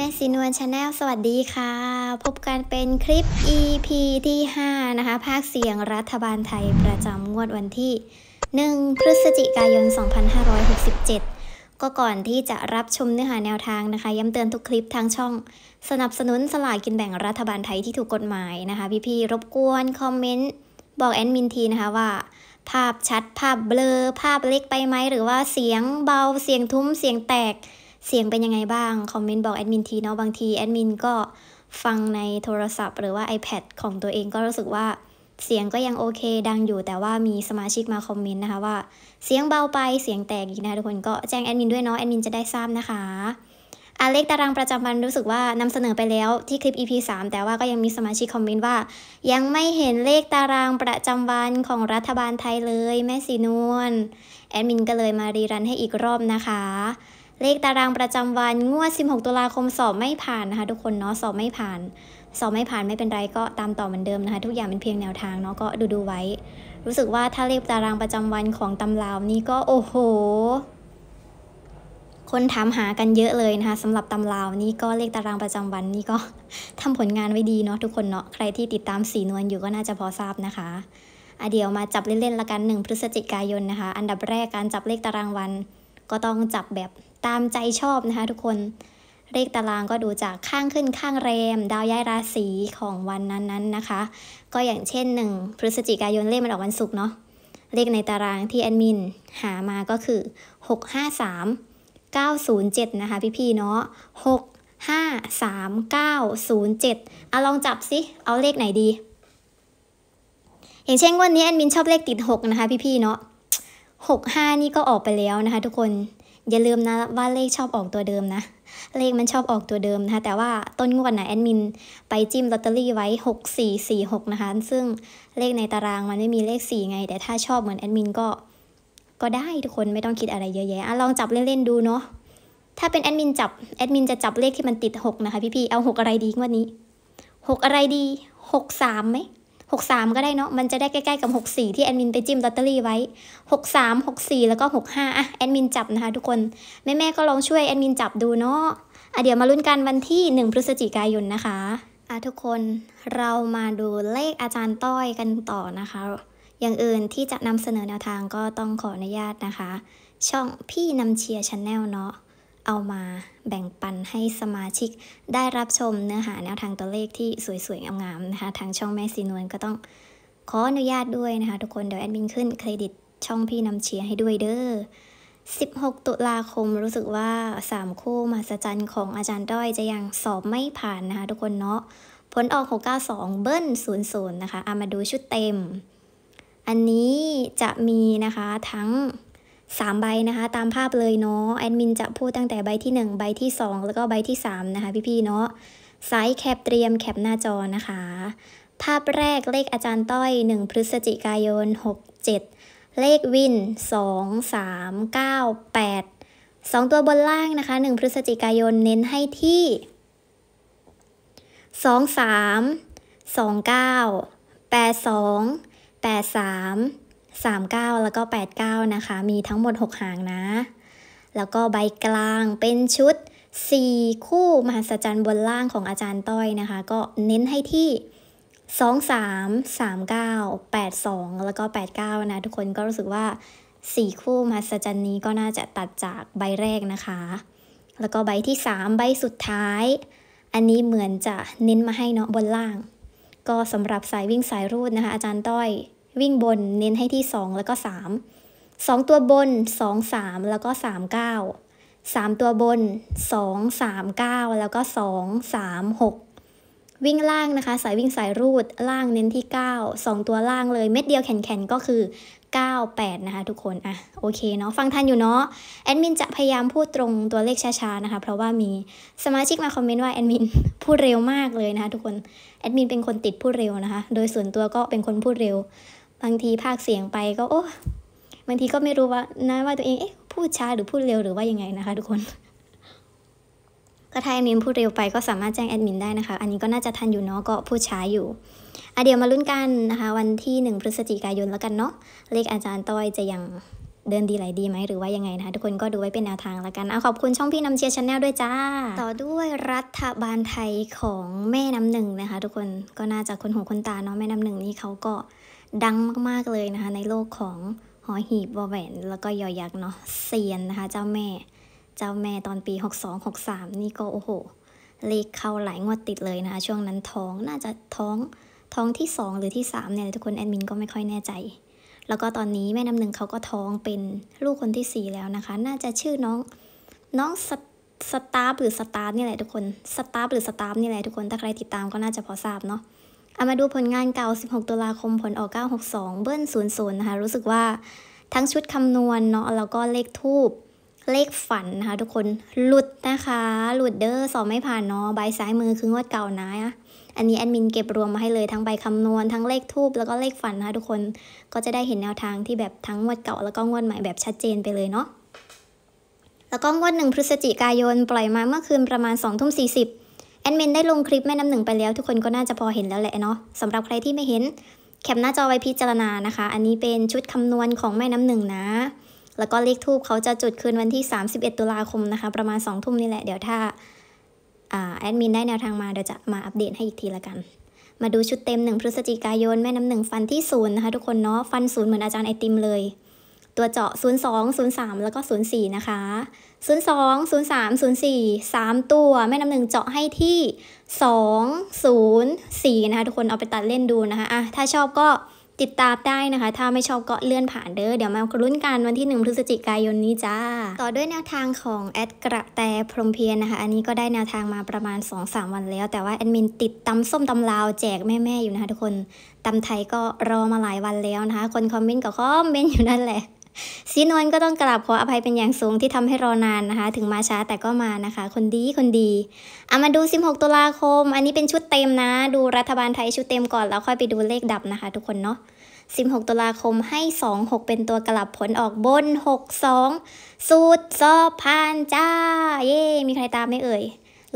แม่สีนวล Channel สวัสดีค่ะ พบกันเป็นคลิป EP ที่ 5 นะคะ ภาคเสียงรัฐบาลไทยประจำงวดวันที่ 1 พฤศจิกายน 2567 ก็ก่อนที่จะรับชมเนื้อหาแนวทางนะคะ ย้ำเตือนทุกคลิปทางช่อง สนับสนุนสลากกินแบ่งรัฐบาลไทยที่ถูกกฎหมายนะคะ พี่ๆรบกวนคอมเมนต์บอกแอดมินทีนะคะว่าภาพชัดภาพเบลอภาพเล็กไปไหมหรือว่าเสียงเบาเสียงทุ้มเสียงแตก เสียงเป็นยังไงบ้าง คอมเมนต์บอกแอดมินทีเนาะบางทีแอดมินก็ฟังในโทรศัพท์ หรือว่า iPad ของตัวเองก็รู้สึกว่าเสียงก็ยังโอเค ดังอยู่แต่ว่ามีสมาชิกมาคอมเมนต์นะคะว่า เสียงเบาไปเสียงแตกอีกนะทุกคนก็แจ้งแอดมินด้วยเนาะแอดมินจะได้ทราบนะคะอาเลขตารางประจำวันรู้สึกว่านำเสนอไปแล้วที่คลิป EP 3 แต่ว่าก็ยังมีสมาชิกคอมเมนต์ว่า ยังไม่เห็นเลขตารางประจำวันของรัฐบาลไทยเลย แม่สีนวลแอดมินก็เลยมารีรันให้อีกรอบนะคะ เลขตารางประจำวันงวด 16 ตุลาคมสอบไม่ผ่านนะคะ ทุกคนเนาะสอบไม่ผ่าน สอบไม่ผ่านไม่เป็นไรก็ตามต่อเหมือนเดิมนะคะ ทุกอย่างเป็นเพียงแนวทางเนาะก็ดูดูไว้ รู้สึกว่าถ้าเลขตารางประจำวันของตำราวนี่ก็โอ้โห คนถามหากันเยอะเลยนะคะสำหรับตำราวนี่ก็เลขตารางประจำวันนี่ก็ทำผลงานไว้ดีเนาะทุกคนเนาะใครที่ติดตามสีนวลอยู่ก็น่าจะพอทราบนะคะอะเดี๋ยวมาจับเล่นๆละกัน 1 พฤศจิกายนนะคะ อันดับแรกการจับเลขตารางวัน ก็ต้องจับแบบตามใจชอบนะคะทุกคนเลขตารางก็ดูจากข้างขึ้นข้างแรม ดาวย้ายราศีของวันนั้นๆนะคะ ก็อย่างเช่น 1 พฤศจิกายนเลขมันออกวันศุกร์เนาะเลขในตารางที่แอดมินหามาก็คือ 653 907 นะคะพี่ๆเนาะ6 5 3 9 0 7เอาลองจับสิเอาเลขไหนดี อย่างเช่นวันนี้แอดมินชอบเลขติด 6 นะคะพี่ๆเนาะ 65 นี่ก็ออกไปแล้วนะคะ ทุกคนอย่าลืมนะว่าเลขชอบออกตัวเดิมนะ เลขมันชอบออกตัวเดิมนะคะ แต่ว่าต้นงวดนะแอดมินไปจิ้มลอตเตอรี่ไว้ 6446 นะคะ ซึ่งเลขในตารางมันไม่มีเลข 4 ไง แต่ถ้าชอบเหมือนแอดมินก็ ก็ได้ทุกคนไม่ต้องคิดอะไรเยอะแยะลองจับเล่นๆดูเนาะถ้าเป็นแอดมินจับแอดมินจะจับเลขที่มันติด 6 นะคะพี่ๆเอา 6 อะไรดีงวดนี้ 6 อะไรดี 63ไหม 63 ก็ได้เนาะมันจะได้ใกล้ๆกับ 64 ที่แอดมินไปจิ้มลอตเตอรี่ไว้ 63 64 แล้วก็ 65อะแอดมินจับนะคะทุกคนแม่ๆก็ลองช่วยแอดมินจับดูเนาะอะเดี๋ยวมาลุ้นกันวันที่ 1 พฤศจิกายนนะคะอะทุกคนเรามาดูเลขอาจารย์ต้อยกันต่อนะคะ อย่างอื่นที่จะนำเสนอแนวทางก็ต้องขออนุญาตนะคะ ช่องพี่น้ำเชียร์ Channel เนาะ เอามาแบ่งปันให้สมาชิกได้รับชมเนื้อหาแนวทางตัวเลขที่สวยๆงามๆนะคะ ทางช่องแม่สีนวลก็ต้องขออนุญาตด้วยนะคะ ทุกคนเดี๋ยวแอดมินขึ้นเครดิตช่องพี่น้ำเชียร์ให้ด้วยเด้อ 16 ตุลาคมรู้สึกว่า 3 คู่มหัศจรรย์ของอาจารย์ต้อยจะยังสอบไม่ผ่านนะคะ ทุกคนเนาะผลออก 692 เบิ้ล 00 นะคะเอามาดูชุดเต็ม อันนี้จะมีนะคะทั้ง 3 ใบนะคะ ตามภาพเลยเนาะแอดมินจะพูดตั้งแต่ใบที่ 1 ใบที่ 2 แล้วก็ใบที่ 3 นะคะ พี่ๆเนาะสายแคปเตรียมแคปหน้าจอนะคะ ภาพแรกเลขอาจารย์ต้อย 1 พฤศจิกายน 67 เลขวิน 2 3 9 8 2 ตัวบนล่างนะคะ 1 พฤศจิกายนเน้นให้ที่ 2 3 2 9 8 2 8 3 39 แล้วก็ 89 นะคะ มีทั้งหมด 6 หางนะ แล้วก็ใบกลางเป็นชุด 4 คู่มหัศจรรย์บนล่างของอาจารย์ต้อยนะคะ ก็เน้นให้ที่ 2 3 3 9 8 2 แล้วก็ 89 นะ ทุกคนก็รู้สึกว่า 4 คู่มหัศจรรย์นี้ก็น่าจะตัดจากใบแรกนะคะ แล้วก็ใบที่ 3 ใบสุดท้าย อันนี้เหมือนจะเน้นมาให้เนาะบนล่าง ก็สำหรับสายวิ่งสายรูดนะคะ อาจารย์ต้อย วิ่งบนเน้นให้ที่ 2 แล้วก็ 3 2 ตัวบน 2 3 แล้วก็ 3 9 3 ตัวบน 2 3 9 แล้วก็ 2 3 6 วิ่งล่างนะคะ สายวิ่งสายรูดล่างเน้นที่ 9 2 ตัวล่างเลยเม็ดเดียวแข็งๆก็คือ 98 นะคะทุกคนอะโอเคเนาะฟังทันอยู่เนาะแอดมินจะพยายามพูดตรงตัวเลขช้าๆนะคะ เพราะว่ามีสมาชิกมาคอมเมนต์ว่าแอดมินพูดเร็วมากเลยนะคะทุกคนแอดมินเป็นคนติดพูดเร็วนะคะ โดยส่วนตัวก็เป็นคนพูดเร็ว บางทีภาคเสียงไปก็โอ้บางทีก็ไม่รู้ว่านะว่าตัวเองเอ๊ะพูดช้าหรือพูดเร็วหรือว่ายังไงนะคะ ทุกคนก็ถ้าแอดมินพูดเร็วไปก็สามารถแจ้งแอดมินได้นะคะ อันนี้ก็น่าจะทันอยู่เนาะก็พูดช้าอยู่อะเดี๋ยวมาลุ้นกันนะคะ วันที่ 1 พฤศจิกายนแล้วกันเนาะเลขอาจารย์ต้อยจะยังเดินดีไหลดีไหมหรือว่ายังไงนะคะ ทุกคนก็ดูไว้เป็นแนวทางและกันเอาขอบคุณช่องพี่น้ำเชียร์ Channel ด้วยจ้า ต่อด้วยรัฐบาลไทยของแม่น้ำหนึ่งนะคะ ทุกคนก็น่าจะคุ้นหูคุ้นตาเนาะแม่น้ำหนึ่งนี่เขาก็ ดังมากๆเลยนะคะ ในโลกของหอหีบวอแหวนแล้วก็ยอยักษ์เนาะเซียนนะคะ เจ้าแม่ เจ้าแม่ตอนปี 62 63 นี่ก็โอ้โห เลขเข้าหลายงวดติดเลยนะคะ ช่วงนั้นท้องน่าจะท้องท้องที่ 2 หรือที่ 3 เนี่ย ทุกคนแอดมินก็ไม่ค่อยแน่ใจ แล้วก็ตอนนี้แม่น้ำหนึ่งเขาก็ท้องเป็นลูกคนที่ 4 แล้วนะคะ น่าจะชื่อน้องน้องสสตาร์หรือสตาร์นี่แหละทุกคนสตาร์หรือสตาร์นี่แหละทุกคนถ้าใครติดตามก็น่าจะพอทราบเนาะ เอามาดูผลงานเก่า 16 ตุลาคมผลออก 962 เบิ้ล00 นะคะ รู้สึกว่าทั้งชุดคำนวณเนาะแล้วก็เลขธูปเลขฝันนะคะ ทุกคนหลุดนะคะ หลุดเดอสอบไม่ผ่านเนาะใบซ้ายมือคืองวดเก่านะอันนี้แอดมินเก็บรวมมาให้เลยทั้งใบคำนวณทั้งเลขทูบแล้วก็เลขฝันนะคะทุกคนก็จะได้เห็นแนวทางที่แบบทั้งงวดเก่าแล้วก็งวดใหม่แบบชัดเจนไปเลยเนาะแล้วก็งวดหนึ่งพฤศจิกายนปล่อยมาเมื่อคืนประมาณ2องทุ่มสีแอ ดมินได้ลงคลิปแม่น้ำหนึ่งไปแล้ว ทุกคนก็น่าจะพอเห็นแล้วแหละเนาะสำหรับใครที่ไม่เห็นแคปหน้าจอไว้พิจารณานะคะ อันนี้เป็นชุดคำนวณของแม่น้ำหนึ่งนะ แล้วก็เลขทูบเขาจะจุดคืนวันที่ 31 ตุลาคมนะคะ ประมาณ2ทุ่มนี่แหละ เดี๋ยวถ้าแอดมินได้แนวทางมาเดี๋ยวจะมาอัปเดตให้อีกทีละกัน มาดูชุดเต็ม 1 พฤศจิกายนแม่น้ำหนึ่งฟันที่ศูนย์นะคะทุกคนเนาะฟันศูนย์เหมือนอาจารย์ไอติมเลย ตัวเจาะ 02 03 แล้วก็ 04 นะคะ 02 03 04 3 ตัวแม่น้ำหนึ่งเจาะให้ที่ 2 0 4 นะคะ ทุกคนเอาไปตัดเล่นดูนะคะอะถ้าชอบก็ติดตามได้นะคะ ถ้าไม่ชอบก็เลื่อนผ่านเด้อ เดี๋ยวมาลุ้นกันวันที่ 1 พฤศจิกายนนี้จ้า ต่อด้วยแนวทางของแอดกระแตพรมเพียรนะคะ อันนี้ก็ได้แนวทางมาประมาณ 2-3 วันแล้ว แต่ว่าแอดมินติดตำส้มตำลาวแจกแม่ ๆ อยู่นะคะทุกคนตำไทยก็รอมาหลายวันแล้วนะคะ คนคอมเมนต์ก็คอมเมนต์อยู่นั่นแหละ ซีนวลก็ต้องกราบขออภัยเป็นอย่างสูงที่ทำให้รอนานนะคะ ถึงมาช้าแต่ก็มานะคะ คนดีคนดีเอามาดู 16 ตุลาคม อันนี้เป็นชุดเต็มนะ ดูรัฐบาลไทยชุดเต็มก่อนแล้วค่อยไปดูเลขดับนะคะ ทุกคนเนาะ16 ตุลาคมให้ 2 6 เป็นตัวกลับผลออกบน 6 2 สูตรสอบผ่านจ้า เย่มีใครตามไหมเอ่ย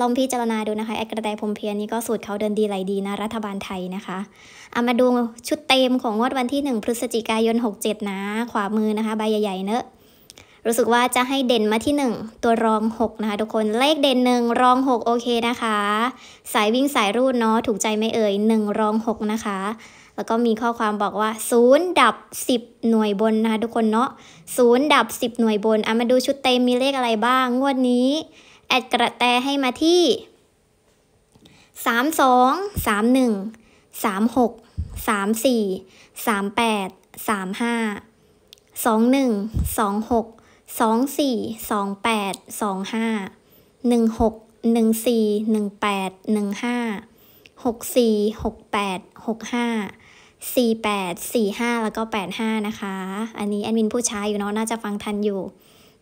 ลองพิจารณาดูนะคะแอกระแตพรมเพียรนี่ก็สูตรเขาเดินดีไหลดีนะรัฐบาลไทยนะคะเอามาดูชุดเต็มของงวดวันที่ 1 พฤศจิกายน 67 นะ ขวามือนะคะ ใบใหญ่ๆเนอะรู้สึกว่าจะให้เด่นมาที่ 1 ตัวรอง 6 นะคะทุกคนเลขเด่น 1 รอง 6 โอเคนะคะ สายวิ่งสายรูดเนาะถูกใจไม่เอ่ย 1 รอง 6 นะคะ แล้วก็มีข้อความบอกว่าศูนย์ดับ 10 หน่วยบนนะคะทุกคนเนาะศูนย์ดับ 10 หน่วยบนเอะมาดูชุดเต็มมีเลขอะไรบ้าง งวดนี้ แอดกระแตให้มาที่ 32 31 36 34 38 35 21 26 24 28 25 16 14 18 15 64 68 65สี่แปดสี่ห้าแล้วก็แปดห้านะคะ อันนี้แอดมินผู้ใชายอยู่เนาะน่าจะฟังทันอยู่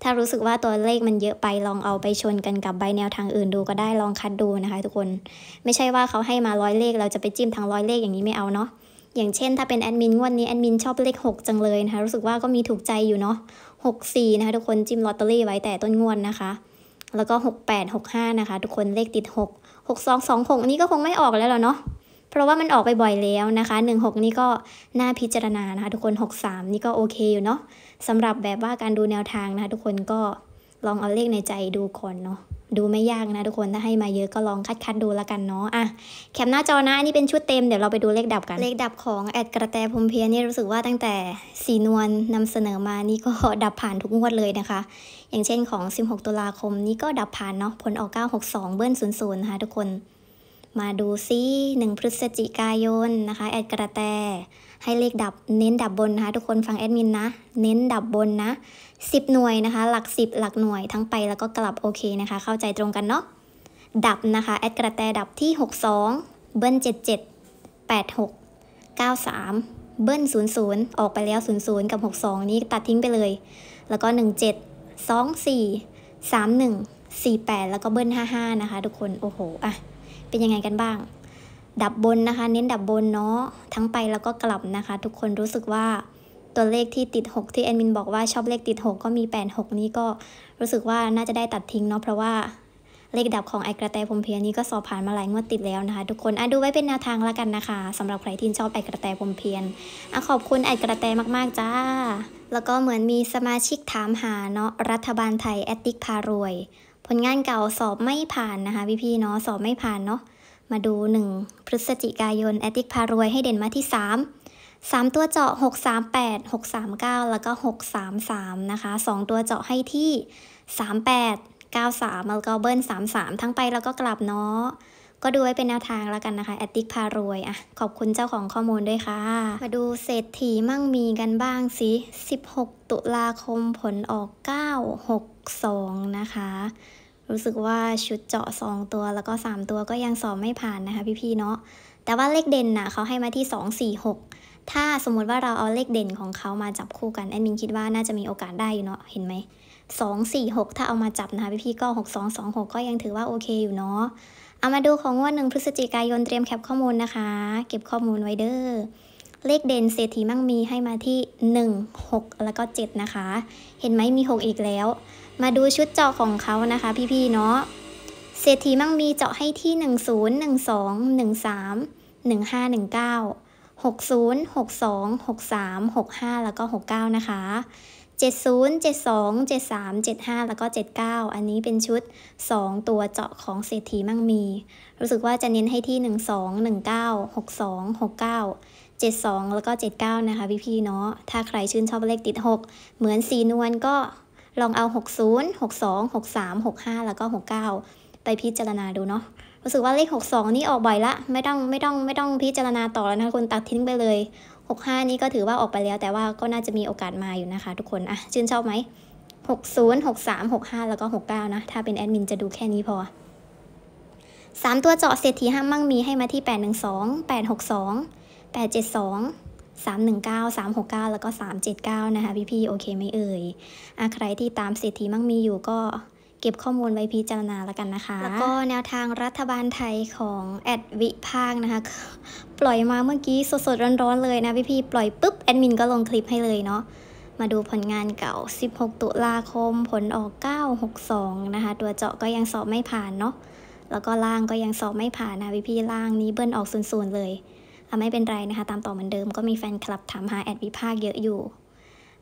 ถ้ารู้สึกว่าตัวเลขมันเยอะไปลองเอาไปชนกันกับใบแนวทางอื่นดูก็ได้ลองคัดดูนะคะ ทุกคน ไม่ใช่ว่าเขาให้มาร้อยเลขเราจะไปจิ้มทางร้อยเลขอย่างนี้ไม่เอาเนาะอย่างเช่นถ้าเป็นแอดมินวันนี้แอดมินชอบเลข 6 จังเลยนะคะรู้สึกว่าก็มีถูกใจอยู่เนาะ6 4 นะคะทุกคนจิ้มลอตเตอรี่ไว้แต่ต้นงวดนะคะ แล้วก็ 6 8 6 5 นะคะ ทุกคนเลขติด 6 6 2 2 6 นี่ก็คงไม่ออกแล้วเนาะเพราะว่ามันออกไปบ่อยแล้วนะคะ 16 นี่ก็น่าพิจารณานะคะ ทุกคน 63 นี่ก็โอเคอยู่เนาะ สำหรับแบบว่าการดูแนวทางนะคะทุกคนก็ลองเอาเลขในใจดูก่อนเนาะดูไม่ยากนะทุกคนถ้าให้มาเยอะก็ลองคัดคัดดูแล้วกันเนาะอะแคปหน้าจอนะอันนี้เป็นชุดเต็มเดี๋ยวเราไปดูเลขดับกัน เลขดับของแอดกระแตพมเพียนี่รู้สึกว่าตั้งแต่สีนวลนำเสนอมานี่ก็ดับผ่านทุกงวดเลยนะคะ อย่างเช่นของ 16 ตุลาคมนี่ก็ดับผ่านเนาะผลออก 962 เบิ้ล00นะคะทุกคน มาดูซิหนึ่งพฤศจิกายนนะคะแอดกระแต ให้เลขดับเน้นดับบนนะคะทุกคนฟังแอดมินนะ เน้นดับบนนะ 10 หน่วยนะคะ หลัก 10 หลักหน่วยทั้งไปแล้วก็กลับโอเคนะคะ เข้าใจตรงกันเนาะดับนะคะแอดกระแตดับที่ 62 เบิ้ล77 86 93 เบิ้ล00 ออกไปแล้ว 00 กับ 62 นี้ตัดทิ้งไปเลย แล้วก็ 17 24 31 48 แล้วก็เบิ้ล55 นะคะ ทุกคนโอ้โหอะเป็นยังไงกันบ้าง ดับบนนะคะ เน้นดับบนเนาะทั้งไปแล้วก็กลับนะคะ ทุกคนรู้สึกว่าตัวเลขที่ติด 6 ที่แอดมินบอกว่าชอบเลขติด 6 ก็มี 8 6 นี้ก็รู้สึกว่าน่าจะได้ตัดทิ้งเนาะเพราะว่าเลขดับของไอกระแตพรมเพียรนี้ก็สอบผ่านมาหลายงวดติดแล้วนะคะ ทุกคนอะดูไว้เป็นแนวทางแล้วกันนะคะสำหรับใครที่ชอบไอกระแตพรมเพียรอะขอบคุณไอกระแตมากๆจ้า แล้วก็เหมือนมีสมาชิกถามหาเนาะรัฐบาลไทยแอตติกพารวย ผลงานเก่าสอบไม่ผ่านนะคะพี่ๆเนาะสอบไม่ผ่านเนาะ มาดู 1 พฤศจิกายนแอติกพารวยให้เด่นมาที่ 3 3 ตัวเจาะ 638 639 แล้วก็ 633 นะคะ 2 ตัวเจาะให้ที่ 38 93 แล้วก็เบิ้ล33 ทั้งไปแล้วก็กลับเนาะก็ดูไว้เป็นแนวทางแล้วกันนะคะแอดติ๊กพารวยอะขอบคุณเจ้าของข้อมูลด้วยค่ะ มาดูเศรษฐีมั่งมีกันบ้างสิ 16 ตุลาคมผลออก 962 นะคะ รู้สึกว่าชุดเจาะ 2 ตัวแล้วก็ 3 ตัวก็ยังสอบไม่ผ่านนะคะพี่ๆเนาะแต่ว่าเลขเด่นน่ะเขาให้มาที่ 246 ถ้าสมมติว่าเราเอาเลขเด่นของเขามาจับคู่กันแอดมินคิดว่าน่าจะมีโอกาสได้อยู่เนาะเห็นไหมสองสี่หกถ้าเอามาจับนะคะพี่ๆก็หกสองสองหกก็ยังถือว่าโอเคอยู่เนาะเอามาดูของงวดหนึ่งพฤศจิกายนเตรียมแคปข้อมูลนะคะ เก็บข้อมูลไว้เด้อเลขเด่นเศรษฐีมั่งมีให้มาที่ 1 6 แล้วก็ 7 นะคะ เห็นไหมมี 6 อีกแล้ว มาดูชุดเจาะของเขานะคะ พี่ๆเนาะเศรษฐีมั่งมีเจาะให้ที่ 10 12 13 15 19 60 62 63 65 แล้วก็ 69 นะคะ 70 72 73 75 แล้วก็ 79 อันนี้เป็นชุด 2 ตัวเจาะของเศรษฐีมั่งมี รู้สึกว่าจะเน้นให้ที่ 12 19 62 69 72 แล้วก็ 79 นะคะพี่ๆเนาะ ถ้าใครชื่นชอบเลขติด 6 เหมือนสีนวลก็ ลองเอา 60 62 63 65 แล้วก็ 69 ไปพิจารณาดูเนาะรู้สึกว่าเลข 62 นี่ออกบ่อยละ ไม่ต้องไม่ต้องไม่ต้องพิจารณาต่อแล้วนะคุณตัดทิ้งไปเลย 65 นี่ก็ถือว่าออกไปแล้ว แต่ว่าก็น่าจะมีโอกาสมาอยู่นะคะ ทุกคนอะชื่นชอบไหม60 63 65 แล้วก็ 69 นะ ถ้าเป็นแอดมินจะดูแค่นี้พอ 3 ตัวเจาะเศรษฐีห้ามมั่งมีให้มาที่ 812 862 872 319 369 แล้วก็ 379 นะคะพี่ๆโอเคไหมเอ่ยอใครที่ตามเศรษฐีมั่งมีอยู่ก็เก็บข้อมูลไว้พิจารณาแล้วกันนะคะ แล้วก็แนวทางรัฐบาลไทยของแอดวิภาคนะคะ ปล่อยมาเมื่อกี้สดๆร้อนๆเลยนะพี่ๆปล่อยปุ๊บแอดมินก็ลงคลิปให้เลยเนาะมาดูผลงานเก่า 16 ตุลาคม ผลออก 962 นะคะ ตัวเจาะก็ยังสอบไม่ผ่านเนาะ แล้วก็ล่างก็ยังสอบไม่ผ่านนะพี่ๆล่างนี้เบิ้ลออกศูนย์ๆเลย อะไม่เป็นไรนะคะ ตามต่อเหมือนเดิมก็มีแฟนคลับถามหาแอดวิภาคเยอะอยู่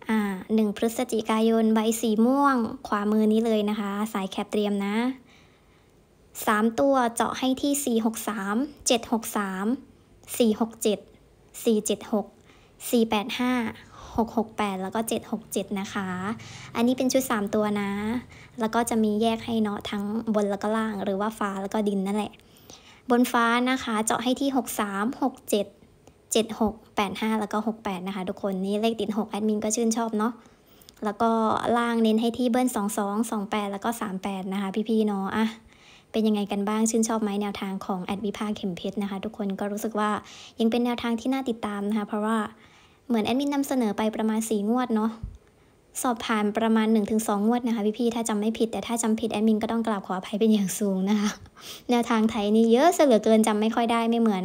อ่าหนึ่งพฤศจิกายนใบสีม่วง ขวามือนี้เลยนะคะ สายแคปเตรียมนะสามตัวเจาะให้ที่สี่หกสามเจ็ดหกสามสี่หกเจ็ดสี่เจ็ดหกสี่แล้วก็เจ็ดหกเจ็ดนะคะ อันนี้เป็นชุดสามตัวนะ แล้วก็จะมีแยกให้เนาะทั้งบนแล้วก็ล่างหรือว่าฟ้าแล้วก็ดินนั่นแหละ บนฟ้านะคะ เจาะให้ที่ 63 67 76 85 แล้วก็ 68 นะคะ ทุกคนนี่เลขติด 6 แอดมินก็ชื่นชอบเนาะแล้วก็ล่างเน้นให้ที่เบิ้ล 22 28 แล้วก็ 38 นะคะ พี่ๆเนาะอะเป็นยังไงกันบ้างชื่นชอบไหมแนวทางของแอดวิภาคเข็มเพชรนะคะ ทุกคนก็รู้สึกว่ายังเป็นแนวทางที่น่าติดตามนะคะ เพราะว่าเหมือนแอดมินนำเสนอไปประมาณ 4 งวดเนาะ สอบผ่านประมาณ 1-2 งวดนะคะพี่ๆถ้าจำไม่ผิด แต่ถ้าจำผิดแอดมินก็ต้องกราบขออภัยเป็นอย่างสูงนะคะ แนวทางไทยนี่เยอะซะเหลือเกินจำไม่ค่อยได้ไม่เหมือน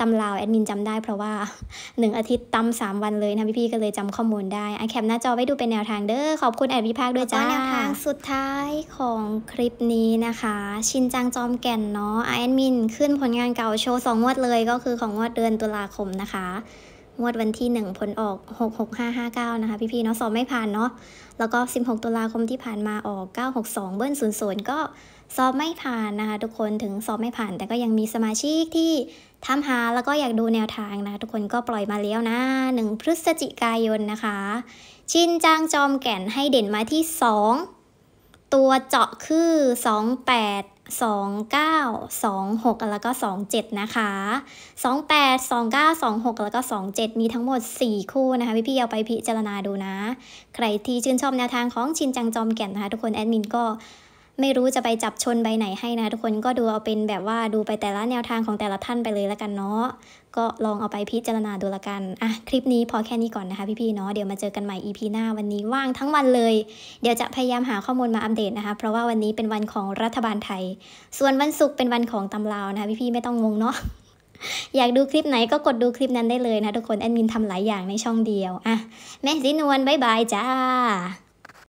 ตำลาวแอดมินจำได้เพราะว่า 1 อาทิตย์ตำสามวันเลยนะพี่ๆก็เลยจำข้อมูลได้อะแคปหน้าจอไว้ดูเป็นแนวทางเด้อขอบคุณแอดวิภาคด้วยจ้าแนวทางสุดท้ายของคลิปนี้นะคะ ชินจังจอมแก่นเนาะแอดมินขึ้นผลงานเก่าโชว์2งวดเลยก็คือของงวดเดือนตุลาคมนะคะ งวดวันที่ 1 ผลออก 66559 นะคะ พี่ๆเนาะสอบไม่ผ่านเนาะแล้วก็ 16 ตุลาคมที่ผ่านมาออก 962 เบิ้ล00 ก็สอบไม่ผ่านนะคะ ทุกคนถึงสอบไม่ผ่าน แต่ก็ยังมีสมาชิกที่ทำหาแล้วก็อยากดูแนวทางนะ ทุกคนก็ปล่อยมาแล้วนะ 1 พฤศจิกายนนะคะ ชินจางจอมแก่นให้เด่นมาที่ 2 ตัวเจาะคือ 28 29 26 แล้วก็ 27 นะคะ 28 29 26 แล้วก็ 27 มีทั้งหมด 4 คู่นะคะ พี่ๆเอาไปพิจารณาดูนะ ใครที่ชื่นชอบแนวทางของชินจังจอมแก่นนะคะ ทุกคนแอดมินก็ ไม่รู้จะไปจับชนใบไหนให้นะทุกคนก็ดูเอาเป็นแบบว่าดูไปแต่ละแนวทางของแต่ละท่านไปเลยละกันเนาะก็ลองเอาไปพิจารณาดูละกันอะคลิปนี้พอแค่นี้ก่อนนะคะพี่ๆเนาะเดี๋ยวมาเจอกันใหม่ EP หน้าวันนี้ว่างทั้งวันเลย เดี๋ยวจะพยายามหาข้อมูลมาอัปเดตนะคะ เพราะว่าวันนี้เป็นวันของรัฐบาลไทย ส่วนวันศุกร์เป็นวันของตำลาวนะคะพี่ๆไม่ต้องงงเนาะอยากดูคลิปไหนก็กดดูคลิปนั้นได้เลยนะทุกคนแอดมินทำหลายอย่างในช่องเดียวอะแม่สีนวล bye bye จ้า